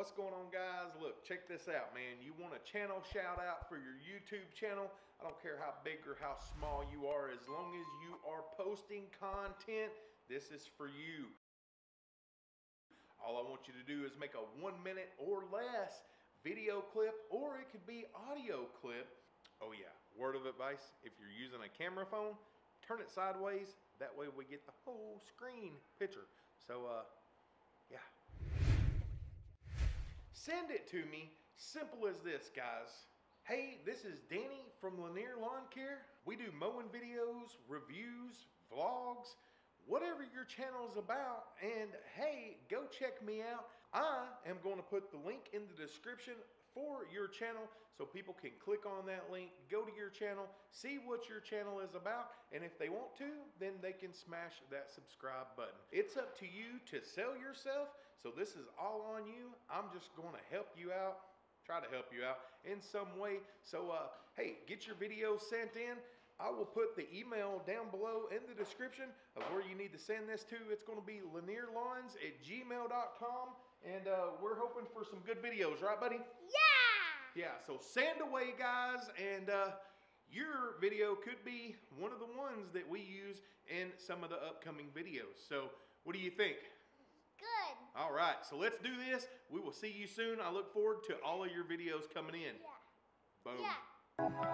What's going on, guys? Look, check this out, man. You want a channel shout out for your YouTube channel? I don't care how big or how small you are, as long as you are posting content, this is for you. All I want you to do is make a one minute or less video clip, or it could be audio clip. Oh, yeah, word of advice if you're using a camera phone, turn it sideways. That way we get the whole screen picture. So, uh, yeah. Send it to me. Simple as this, guys. Hey, this is Danny from Lanier Lawn Care. We do mowing videos, reviews, vlogs, whatever your channel is about. And hey, go check me out. I am going to put the link in the description for your channel so people can click on that link, go to your channel, see what your channel is about, and if they want to, then they can smash that subscribe button. It's up to you to sell yourself, so this is all on you. I'm just going to help you out, try to help you out in some way. So, uh, hey, get your videos sent in. I will put the email down below in the description of where you need to send this to. It's going to be lanierlawns at gmail.com. And uh, we're hoping for some good videos, right, buddy? Yeah! Yeah, so send away, guys, and uh, your video could be one of the ones that we use in some of the upcoming videos. So, what do you think? Good. All right, so let's do this. We will see you soon. I look forward to all of your videos coming in. Yeah. Boom. Yeah.